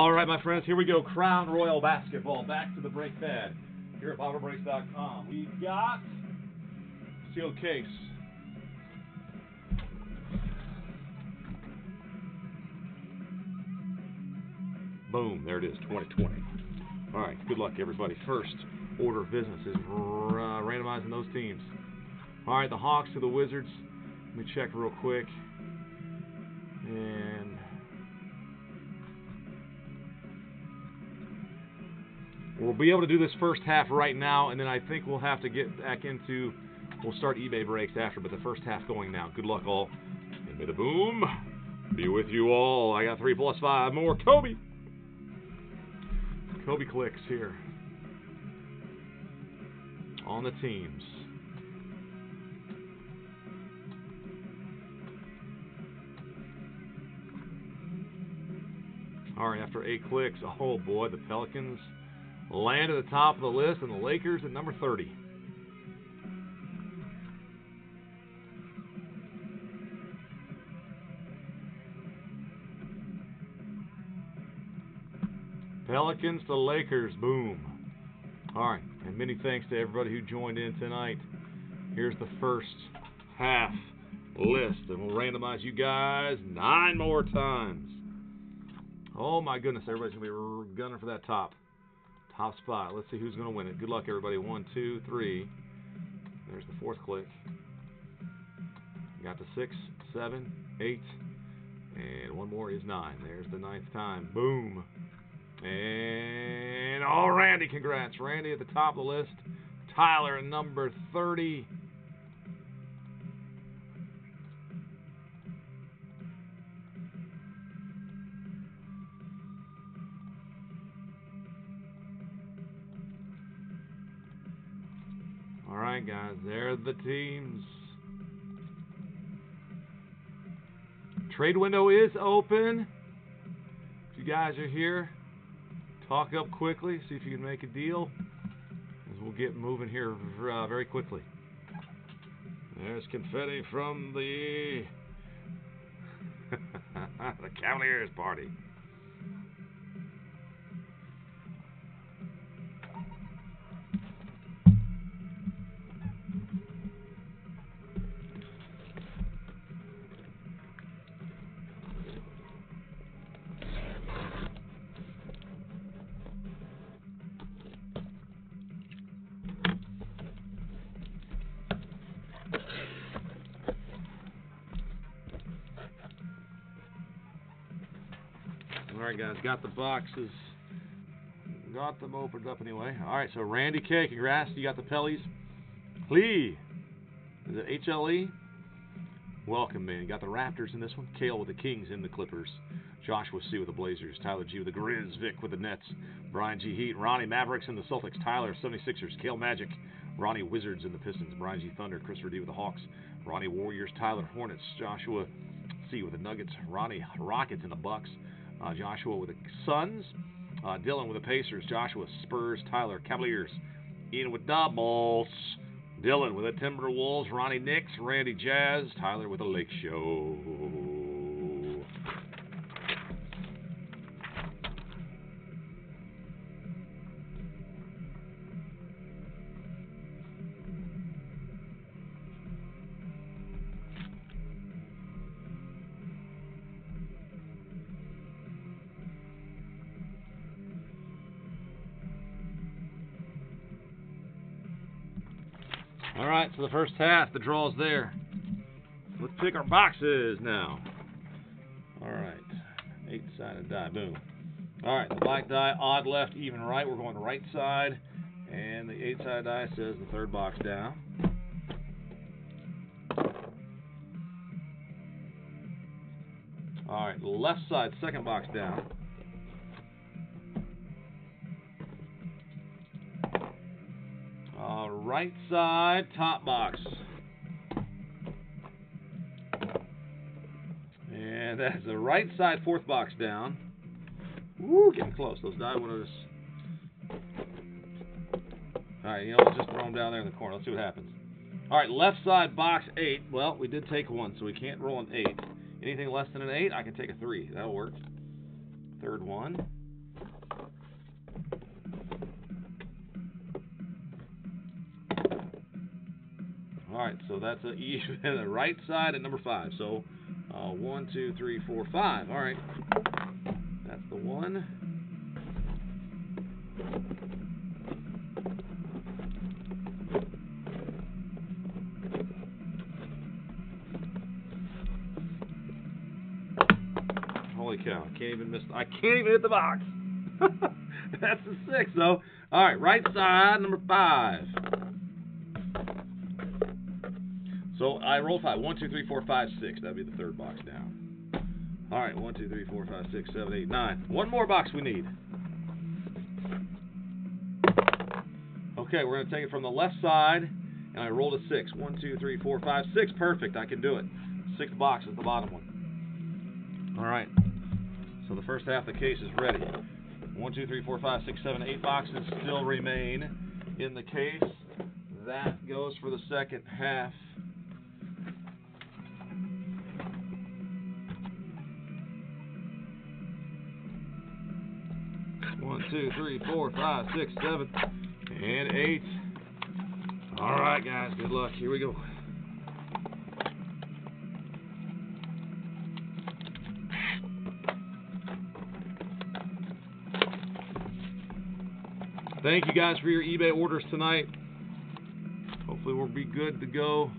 All right, my friends, here we go. Crown Royale Basketball. Back to the break pad here at BomberBreaks.com. We've got sealed case. Boom, there it is, 2020. All right, good luck, everybody. First order of business is r- uh, randomizing those teams. All right, the Hawks to the Wizards. Let me check real quick. And we'll be able to do this first half right now, and then I think we'll have to get back into. We'll start eBay breaks after, but the first half going now. Good luck, all. And may the boom be with you all. I got three plus five more. Kobe. Kobe clicks here on the teams. All right, after eight clicks, oh boy, the Pelicans land at the top of the list, and the Lakers at number 30. Pelicans to Lakers, boom. All right, and many thanks to everybody who joined in tonight. Here's the first half list, and we'll randomize you guys nine more times. Oh my goodness, everybody's gonna be gunning for that top, top spot. Let's see who's gonna win it. Good luck, everybody. One, two, three. There's the fourth click. Got the six, seven, eight, and one more is nine. There's the ninth time. Boom. And oh, Randy, congrats. Randy at the top of the list. Tyler number 30. Right, guys, there are the teams. Trade window is open. If you guys are here, talk up quickly, see if you can make a deal, as we'll get moving here uh, very quickly. There's confetti from the the Cavaliers party. All right, guys, got the boxes. Got them opened up anyway. All right, so Randy K, congrats. You got the Pellies. Lee. Is it HLE? Welcome, man. Got the Raptors in this one. Kale with the Kings in the Clippers. Joshua C with the Blazers. Tyler G with the Grizz. Vic with the Nets. Brian G Heat. Ronnie Mavericks in the Celtics. Tyler 76ers. Kale Magic. Ronnie Wizards in the Pistons. Brian G Thunder. Christopher D with the Hawks. Ronnie Warriors. Tyler Hornets. Joshua C with the Nuggets. Ronnie Rockets in the Bucks. Uh, Joshua with the Suns. Uh, Dylan with the Pacers. Joshua Spurs. Tyler Cavaliers. Ian with doubles. Dylan with the Timberwolves. Ronnie Knicks. Randy Jazz. Tyler with the Lake Show. Right, so the first half, the draw's there. Let's pick our boxes now. All right, eight-sided die, boom. All right, the black die, odd left, even right. We're going right side, and the eight-sided die says the third box down. All right, left side, second box down. Right side, top box. And that's the right side, fourth box down. Woo, getting close. Those die want to just. Alright, you know, let's just throw them down there in the corner. Let's see what happens. Alright, left side, box eight. Well, we did take one, so we can't roll an eight. Anything less than an eight, I can take a three. That'll work. Third one. So that's the right side at number five. So uh, one, two, three, four, five. All right. That's the one. Holy cow! I can't even miss. I can't even hit the box. That's the six, though. All right, right side, number five. So I roll five. One, two, three, four, five, six. That'd be the third box down. All right, one, two, three, four, five, six, seven, eight, nine. One more box we need. Okay, we're gonna take it from the left side, and I rolled a six. One, two, three, four, five, six. Perfect. I can do it. Sixth box is the bottom one. All right. So the first half of the case is ready. One, two, three, four, five, six, seven, eight boxes still remain in the case. That goes for the second half. Two, three, four, five, six, seven, and eight. All right, guys, good luck. Here we go. Thank you guys for your eBay orders tonight. Hopefully we'll be good to go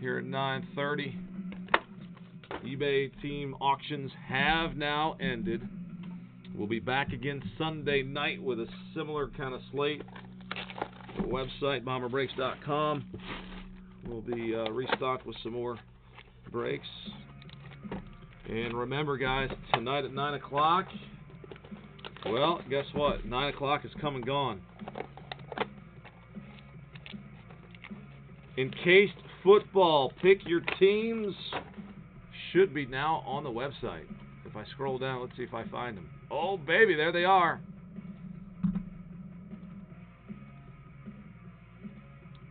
here at 9:30. eBay team auctions have now ended. We'll be back again Sunday night with a similar kind of slate. The website bomberbreaks.com. We'll be uh, restocked with some more breaks. And remember, guys, tonight at 9 o'clock. Well, guess what? 9 o'clock is come and gone. Encased football. Pick your teams. Should be now on the website. If I scroll down, let's see if I find them. Oh, baby, there they are.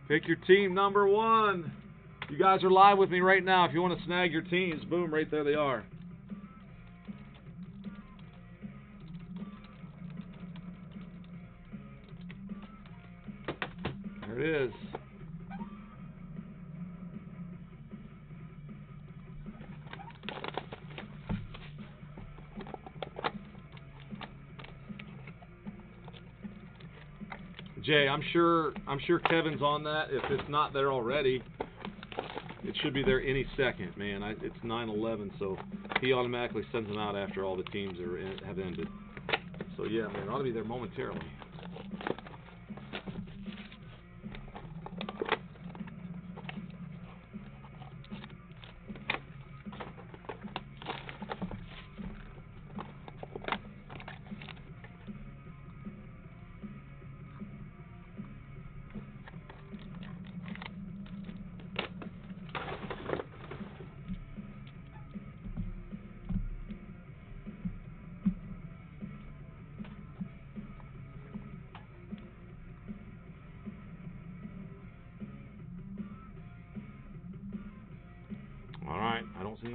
Pick your team number one. You guys are live with me right now. If you want to snag your teams, boom, right there they are. There it is. Jay, I'm sure I'm sure Kevin's on that. If it's not there already, it should be there any second, man. I, it's 9/11, so he automatically sends them out after all the teams are in, have ended. So yeah, man, ought to be there momentarily.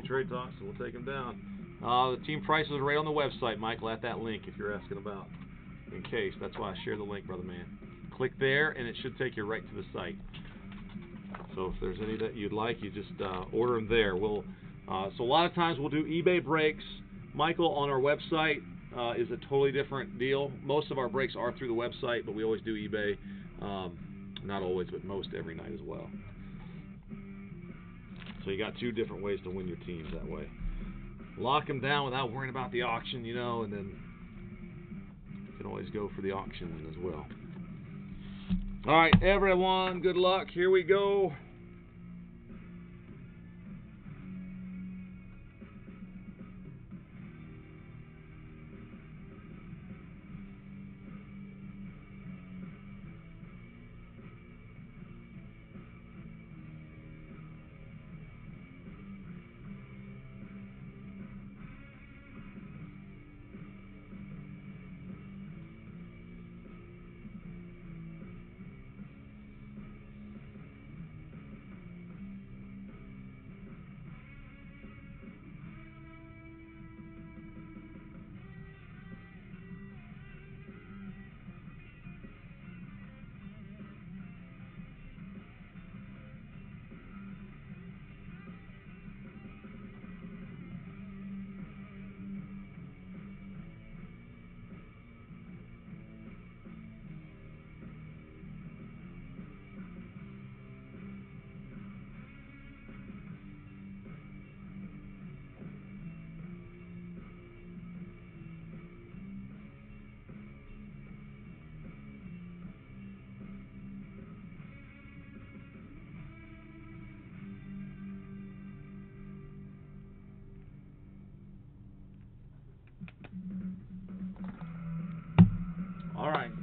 Trade talks, so we'll take them down. Uh, the team prices are right on the website, Michael, at that link if you're asking about. In case, that's why I share the link, brother man. Click there, and it should take you right to the site. So if there's any that you'd like, you just uh, order them there. We'll uh, so a lot of times we'll do eBay breaks. Michael on our website uh, is a totally different deal. Most of our breaks are through the website, but we always do eBay. Um, not always, but most every night as well. So you got two different ways to win your teams that way. Lock them down without worrying about the auction, you know, and then you can always go for the auction as well. All right, everyone, good luck. Here we go.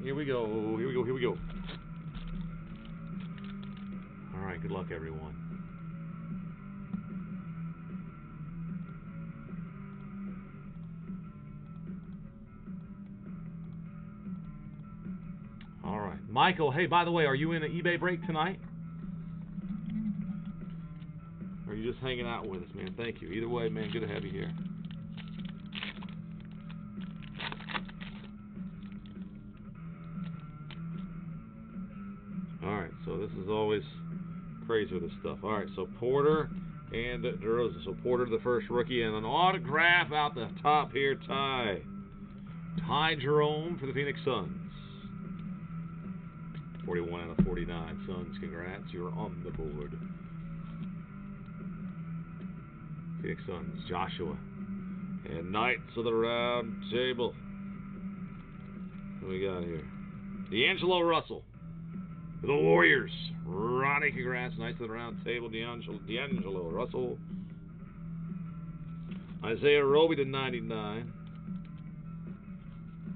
Here we go. Here we go. Here we go. All right. Good luck, everyone. All right. Michael, hey, by the way, are you in an eBay break tonight? Or are you just hanging out with us, man? Thank you. Either way, man, good to have you here. This is always crazy with this stuff. All right, so Porter and DeRozan. So Porter, the first rookie, and an autograph out the top here, Ty. Ty Jerome for the Phoenix Suns. 41 out of 49. Suns, congrats. You're on the board. Phoenix Suns, Joshua. And Knights of the Round Table. What we got here? D'Angelo Russell. The Warriors. Ronnie, congrats. Knights of the Round Table. D'Angelo, D'Angelo Russell. Isaiah Roby to 99.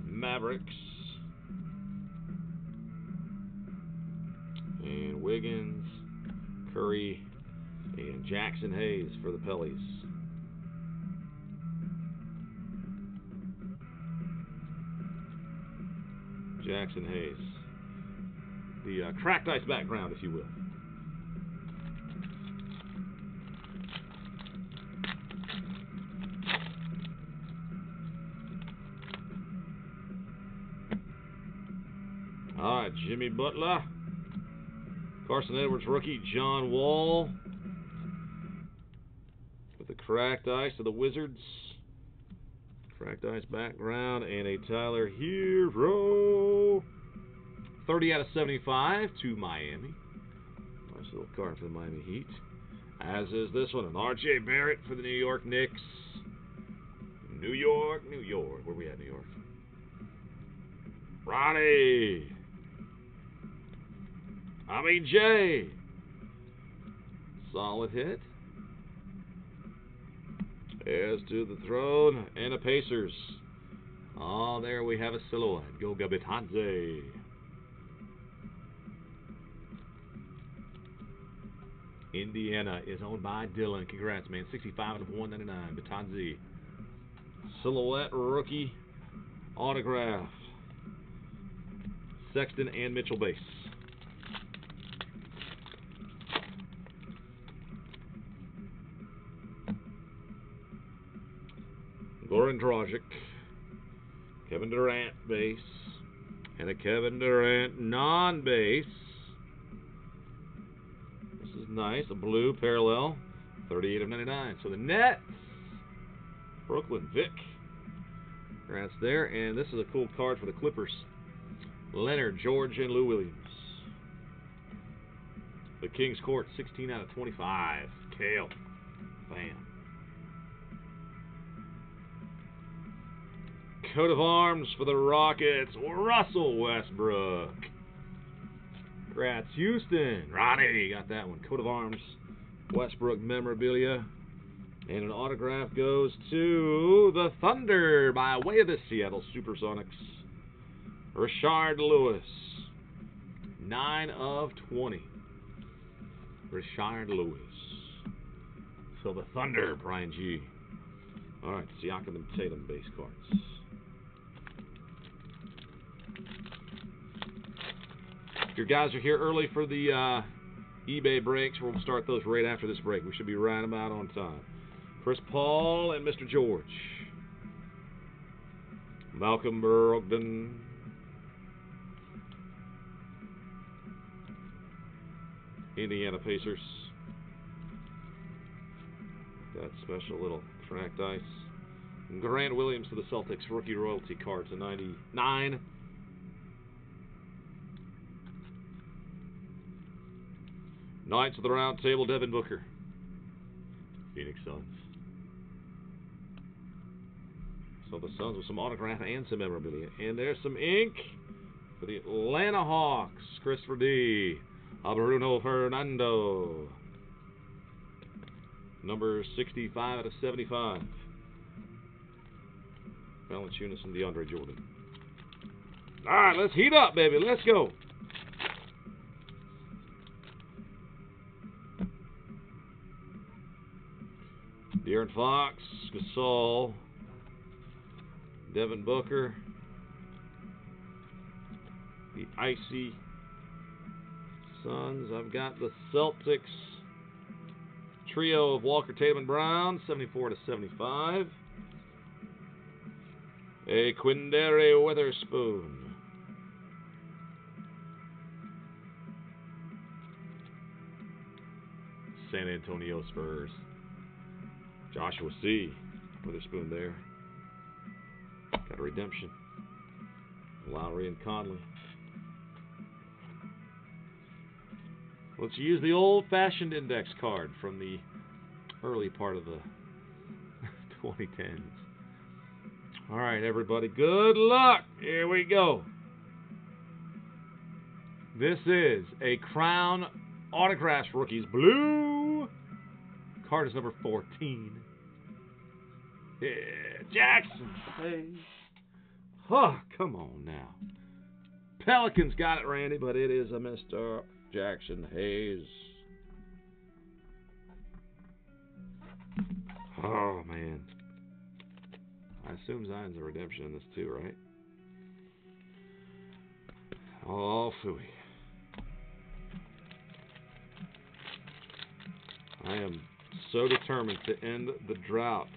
Mavericks. And Wiggins, Curry, and Jackson Hayes for the Pellies. Jackson Hayes. The uh, cracked ice background, if you will. All right, Jimmy Butler. Carson Edwards rookie, John Wall. With the cracked ice of the Wizards. Cracked ice background and a Tyler Herro. 30 out of 75 to Miami. Nice little card for the Miami Heat. As is this one, an RJ Barrett for the New York Knicks. New York, New York. Where we at, New York? Ronnie. I mean, Jay. Solid hit. As to the throne and the Pacers. Oh, there we have a silhouette. Goga Bitadze. Indiana is owned by Dylan. Congrats, man. 65 out of 199. Batanzi. Silhouette rookie autograph. Sexton and Mitchell base. Goran Dragic, Kevin Durant base, and a Kevin Durant non-base. This is nice, a blue parallel, 38 of 99. So the Nets, Brooklyn, Vic, Congrats there, and this is a cool card for the Clippers. Leonard, George, and Lou Williams. The King's Court, 16 out of 25. Kale. Bam. Coat of arms for the Rockets, Russell Westbrook. Congrats, Houston. Ronnie got that one. Coat of arms, Westbrook memorabilia. And an autograph goes to the Thunder by way of the Seattle Supersonics. Rashard Lewis. 9 of 20. Rashard Lewis. So the Thunder, Brian G. All right, Siakam and Tatum base cards. Your guys are here early for the uh, eBay breaks, we'll start those right after this break. We should be right about on time. Chris Paul and Mr. George. Malcolm Brogdon. Indiana Pacers. That special little cracked ice. Grant Williams to the Celtics, rookie royalty card to 99. Knights of the Round Table, Devin Booker. Phoenix Suns. So the Suns with some autograph and some memorabilia. And there's some ink for the Atlanta Hawks. Christopher D. Bruno Fernando. Number 65 out of 75. Valanciunas and DeAndre Jordan. All right, let's heat up, baby. Let's go. De'Aaron Fox, Gasol, Devin Booker, the Icy Suns. I've got the Celtics trio of Walker Tatum and Brown, 74 to 75. A Quinndary Weatherspoon. San Antonio Spurs. Joshua C. Weatherspoon there. Got a redemption. Lowry and Conley. Let's use the old fashioned index card from the early part of the 2010s. All right, everybody, good luck. Here we go. This is a Crown Autographs Rookies Blue. Card is number 14. Yeah, Jackson. Hey. Huh, come on now. Pelicans got it, Randy, but it is a Mr. Jackson Hayes. Oh, man. I assume Zion's a redemption in this too, right? Oh, phooey. I am so determined to end the drought.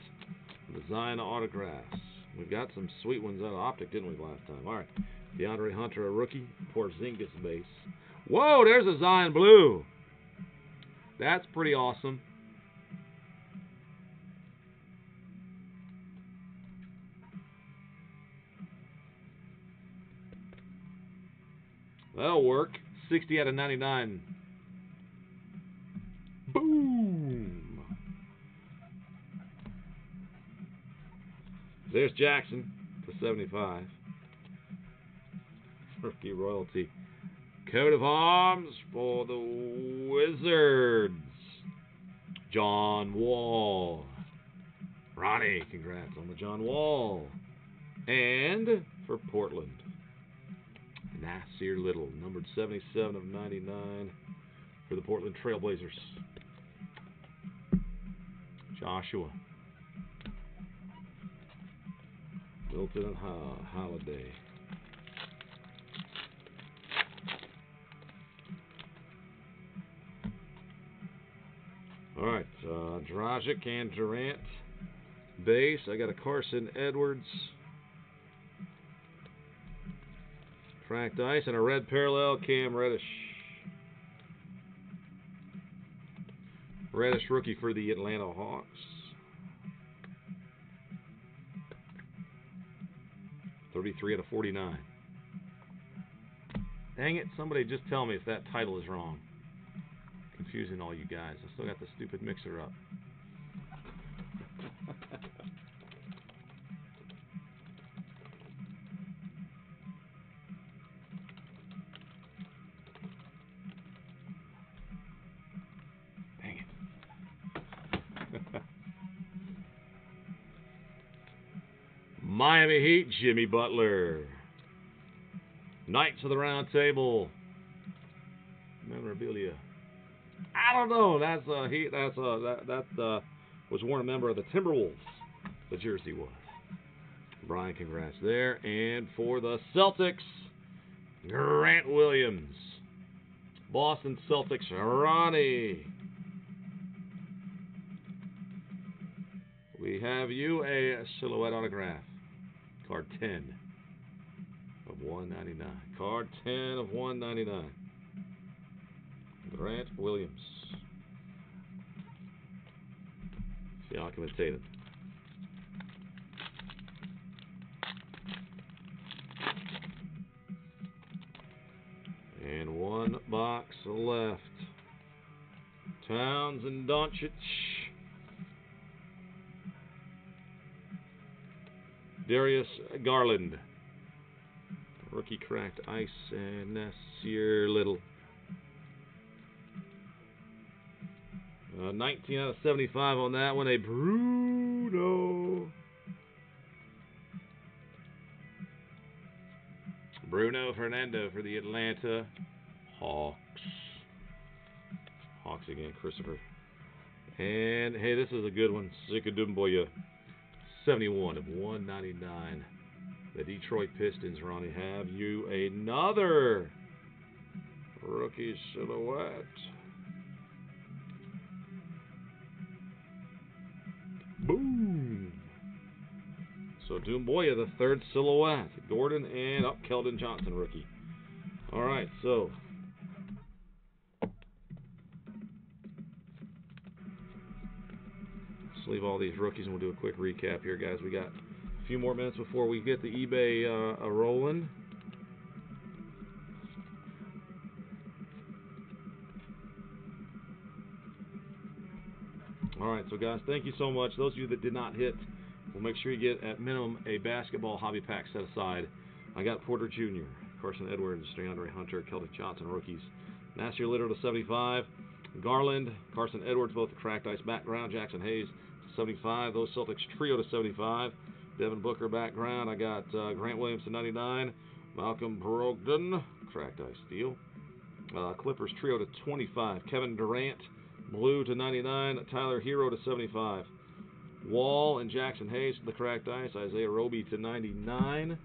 The Zion autographs. We've got some sweet ones out of Optic, didn't we, last time? All right. DeAndre Hunter, a rookie. Porzingis base. Whoa, there's a Zion blue. That's pretty awesome. That'll work. 60 out of 99. There's Jackson to 75. Rookie royalty. Coat of arms for the Wizards. John Wall. Ronnie, congrats on the John Wall. And for Portland. Nasir Little, numbered 77 of 99 for the Portland Trailblazers. Joshua. Ho- Holiday. All right, uh, Dragic and Durant. Base. I got a Carson Edwards. Frank Dice and a red parallel Cam Reddish. Reddish rookie for the Atlanta Hawks. Thirty-three out of forty-nine. Dang it! Somebody just tell me if that title is wrong. Confusing all you guys. I still got the stupid mixer up. Miami Heat, Jimmy Butler. Knights of the Round Table. Memorabilia. I don't know. That's uh he that's uh that that uh was worn a member of the Timberwolves. The jersey was. Brian, congrats there. And for the Celtics, Grant Williams. Boston Celtics, Ronnie. We have you a silhouette autograph. Card 10 of 199. Card 10 of 199. Grant Williams. Siakam and Tatum. And one box left. Towns and Doncic. Darius Garland. Rookie cracked ice and Nasir Little. Uh, 19 out of 75 on that one. A Bruno. Bruno Fernando for the Atlanta Hawks. Hawks again, Christopher. And hey, this is a good one. Sekou Doumbouya. 71 of 199. The Detroit Pistons, Ronnie, have you another rookie silhouette. Boom. So Doumbouya, the third silhouette. Gordon and up oh, Keldon Johnson, rookie. All right, so let's leave all these rookies and we'll do a quick recap here, guys. We got a few more minutes before we get the eBay uh, rolling. All right, so guys, thank you so much. Those of you that did not hit, we'll make sure you get at minimum a basketball hobby pack set aside. I got Porter Jr., Carson Edwards, DeAndre Hunter, Keldon Johnson rookies. Nasir Little to 75. Garland, Carson Edwards, both the cracked ice background. Jackson Hayes 75. Those Celtics trio to 75. Devin Booker background. I got uh, Grant Williams to 99. Malcolm Brogdon, cracked ice steel. Uh, Clippers trio to 25. Kevin Durant Blue to 99. Tyler Herro to 75. Wall and Jackson Hayes to the cracked ice. Isaiah Roby to 99.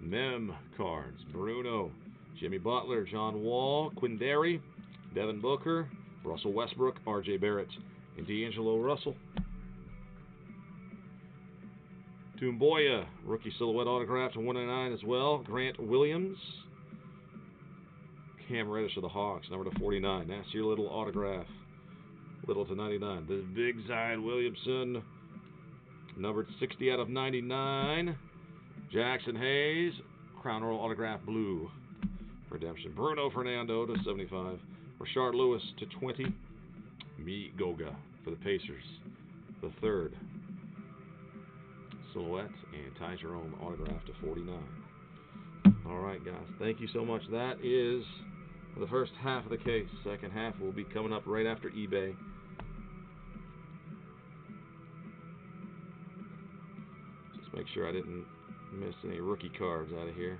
Mem cards. Bruno, Jimmy Butler, John Wall, Quinndary, Devin Booker, Russell Westbrook, R.J. Barrett, and D'Angelo Russell. Doumbouya, rookie silhouette autograph to 199 as well. Grant Williams, Cam Reddish of the Hawks, number to 49. Nasir Little autograph. Little to 99. The Big Zion Williamson, numbered 60 out of 99. Jackson Hayes, Crown Royale autograph blue. Redemption. Bruno Fernando to 75. Rashard Lewis to 20. Me Goga for the Pacers. The third. Silhouette and Ty Jerome autograph to 49. All right, guys. Thank you so much. That is the first half of the case. Second half will be coming up right after eBay. Just make sure I didn't miss any rookie cards out of here.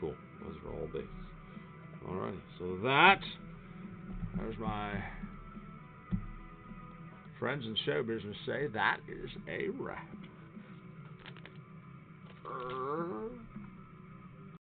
Cool. Those are all base. Alright, so that, there's my friends in show business say that is a wrap. Uh,